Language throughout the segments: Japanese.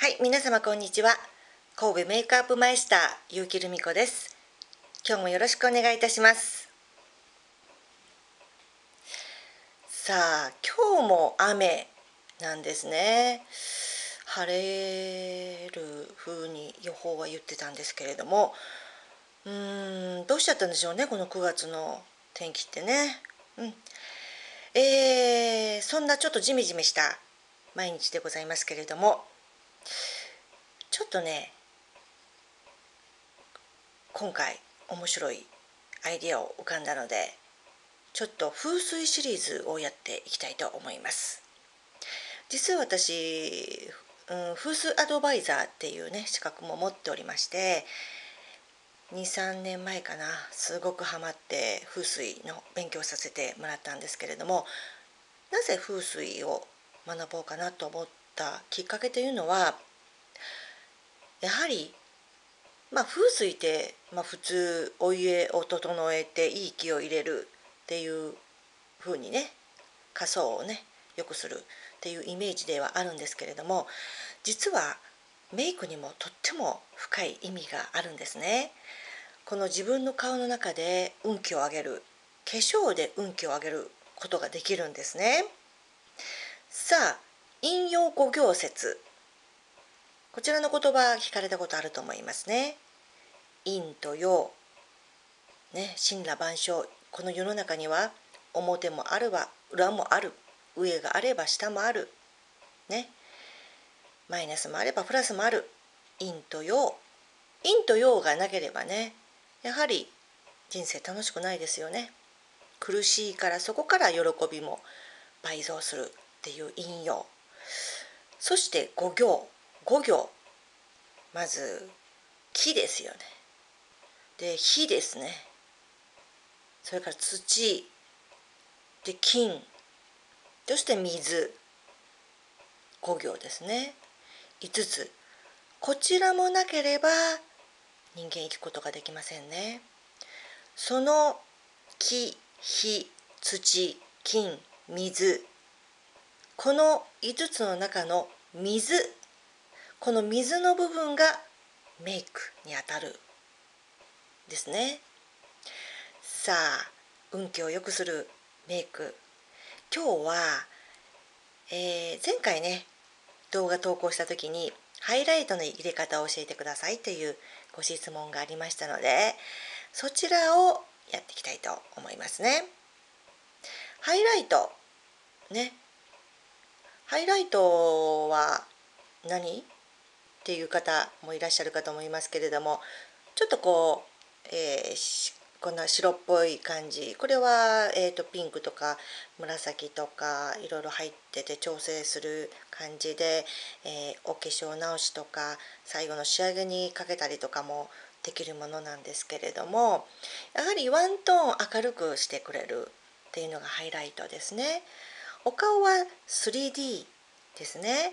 はい、皆様こんにちは。神戸メイクアップマイスター結城留美子です。今日もよろしくお願いいたします。さあ、今日も雨なんですね。晴れる風に予報は言ってたんですけれども、うーん、どうしちゃったんでしょうね、この9月の天気ってね。うん。えー、そんなちょっとジメジメした毎日でございますけれども、ちょっとね今回面白いアイデアを浮かんだのでちょっと風水シリーズをやっていきたいと思います。実は私、うん、風水アドバイザーっていうね資格も持っておりまして23年前かなすごくハマって風水の勉強させてもらったんですけれどもなぜ風水を学ぼうかなと思ったきっかけというのはやはりまあ風水って、まあ、普通お家を整えていい気を入れるっていうふうにね仮想をねよくするっていうイメージではあるんですけれども実はメイクにもとっても深い意味があるんですね。この自分の顔の中で運気を上げる化粧で運気を上げることができるんですね。さあ引用五行説。こちらの言葉聞かれたことあると思いますね。陰と陽。ね神羅万象。この世の中には表もあるわ。裏もある。上があれば下もある。ね。マイナスもあればプラスもある。陰と陽。陰と陽がなければねやはり人生楽しくないですよね。苦しいからそこから喜びも倍増するっていう陰陽。そして五行。五行。まず木ですよね。で火ですね。それから土。で金。そして水。五行ですね。5つ。こちらもなければ人間生きることができませんね。その木火土金水。この5つの中の水。この水の部分がメイクにあたる。ですね。さあ運気を良くするメイク。今日は、えー前回ね動画投稿した時にハイライトの入れ方を教えてくださいというご質問がありましたのでそちらをやっていきたいと思いますね。ハイライト。ね。ハイライトは何？っていう方もいらっしゃるかと思いますけれどもちょっとこう、えーこんな白っぽい感じこれは、えー、とピンクとか紫とかいろいろ入ってて調整する感じで、えーお化粧直しとか最後の仕上げにかけたりとかもできるものなんですけれどもやはりワントーン明るくしてくれるっていうのがハイライトですね。お顔は 3D ですね。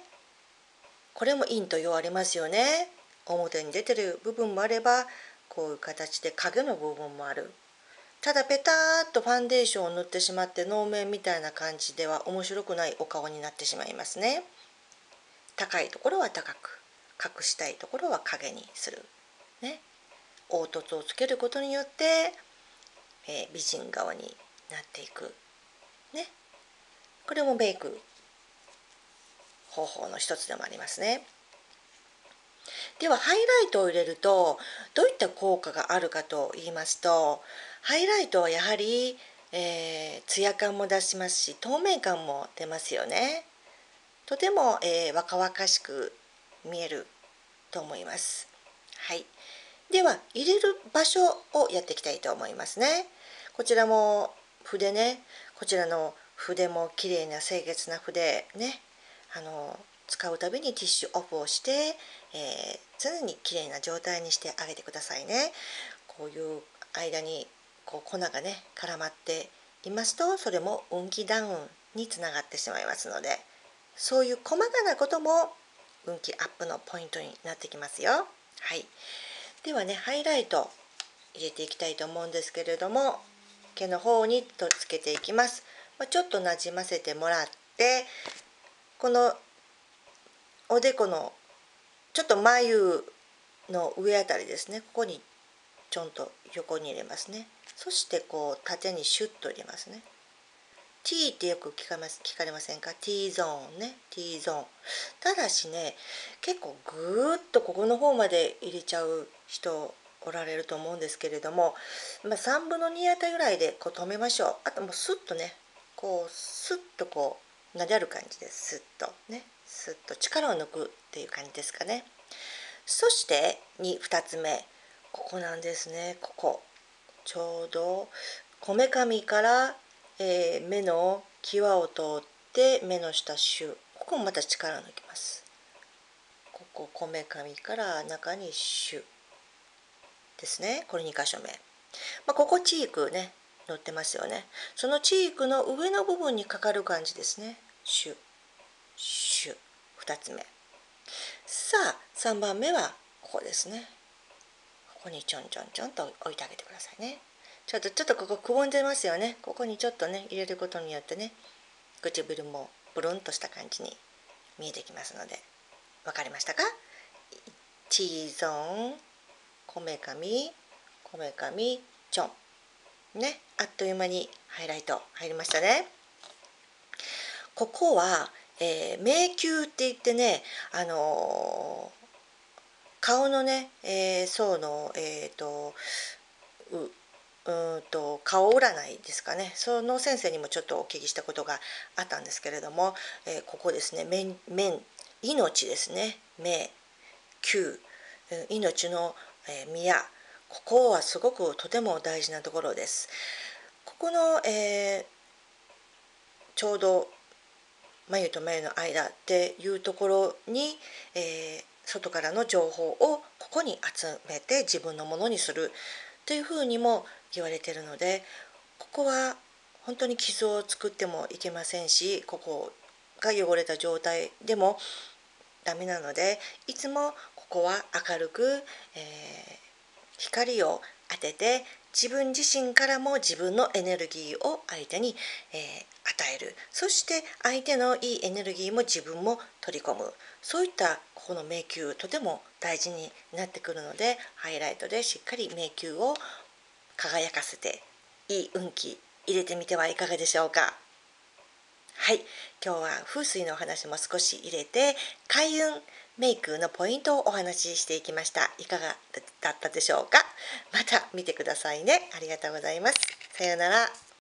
これも陰と陽ありますよね。表に出てる部分もあればこういう形で影の部分もある。ただペターっとファンデーションを塗ってしまって能面みたいな感じでは面白くないお顔になってしまいますね。高いところは高く隠したいところは影にする。ね。凹凸をつけることによって、えー美人顔になっていく。ね。これもメイク方法の一つでもありますね。ではハイライトを入れるとどういった効果があるかと言いますとハイライトはやはり、えー、ツヤ感も出しますし透明感も出ますよね。とても、えー若々しく見えると思います。はい。では入れる場所をやっていきたいと思いますね。こちらも筆ねこちらの筆も綺麗な清潔な筆ねあの使うたびにティッシュオフをして、えー常に綺麗な状態にしてあげてくださいね。こういう間にこう粉がね絡まっていますとそれも運気ダウンにつながってしまいますのでそういう細かなことも運気アップのポイントになってきますよ。はい、ではねハイライト入れていきたいと思うんですけれども毛の方にとつけていきます。まちょっとなじませてもらってこのおでこのちょっと眉の上あたりですね。ここにちょんと横に入れますね。そしてこう縦にシュッと入れますね。T ってよく聞かます聞かれませんか？T ゾーンね。T ゾーン。ただしね結構ぐーっとここの方まで入れちゃう人おられると思うんですけれども、まあ、3分の2あたりぐらいでこう止めましょう。あともうスッとねこうスッとこうなでる感じですスッと。ね。スッと力を抜くっていう感じですかね。そして2 2つ目。ここなんですね。ここ。ちょうどこめかみからえー、目の際を通って目の下シュここもまた力を抜きます。こここめかみから中にシュですね。これ2箇所目、まあ、ここチークね。乗ってますよね。そのチークの上の部分にかかる感じですね。シュ。シュ。2つ目。さあ3番目はここですね。ここにちょんちょんちょんと置いてあげてくださいね。ちょっとちょっとここくぼんでますよね。ここにちょっとね入れることによってね唇もブルンとした感じに見えてきますので。分かりましたか？T ゾーンこめかみこめかみちょん。ねあっという間にハイライト入りましたね。ここは、えー、迷宮って言ってねあのー、顔のね、えー、層のえっ、ー、とうんと顔占いですかね。その先生にもちょっとお聞きしたことがあったんですけれども、えー、ここですね面面命ですね。目球命の、えー、宮。ここはすごくとても大事なところです。ここの、えー、ちょうど眉と眉の間っていうところに、えー、外からの情報をここに集めて自分のものにするというふうにも言われてるのでここは本当に傷を作ってもいけませんしここが汚れた状態でもダメなのでいつもここは明るく、えー、光を当てて自分自身からも自分のエネルギーを相手に、えー、与える。そして相手のいいエネルギーも自分も取り込む。そういったここの迷宮とても大事になってくるのでハイライトでしっかり迷宮を輝かせていい運気入れてみてはいかがでしょうか。はい。今日は風水のお話も少し入れて開運メイクのポイントをお話ししていきました。いかがだったでしょうか？また見てくださいね。ありがとうございます。さようなら。